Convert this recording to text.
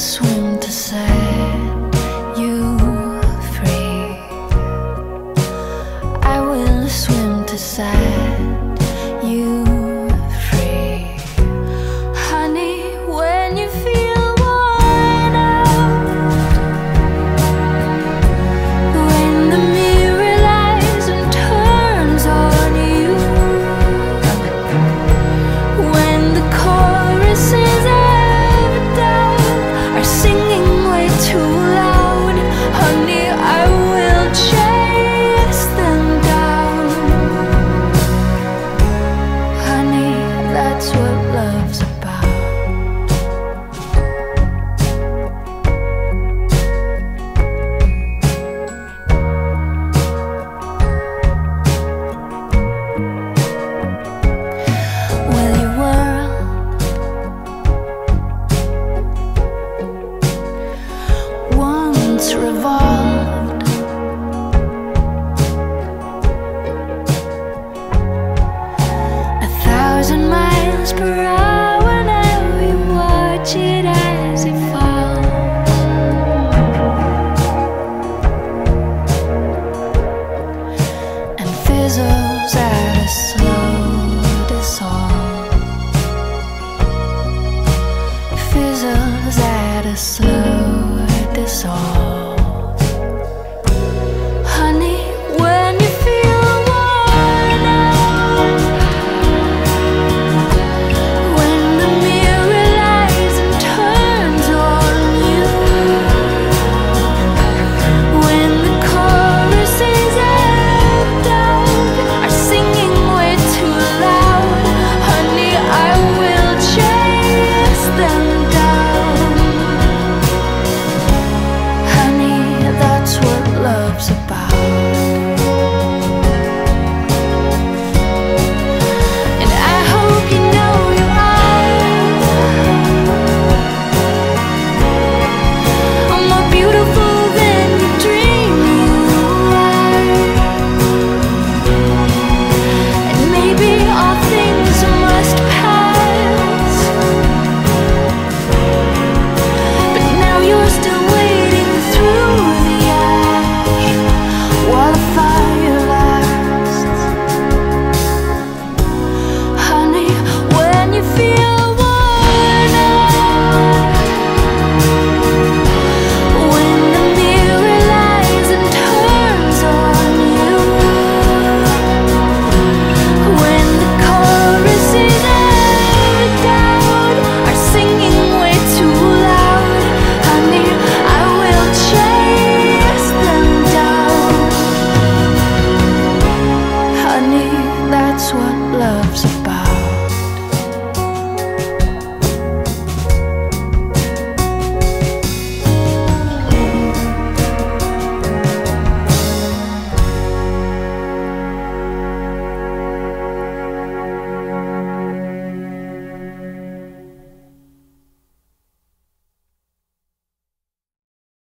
i swim to set you free. I will swim to set. revolved A thousand miles per hour. love's about.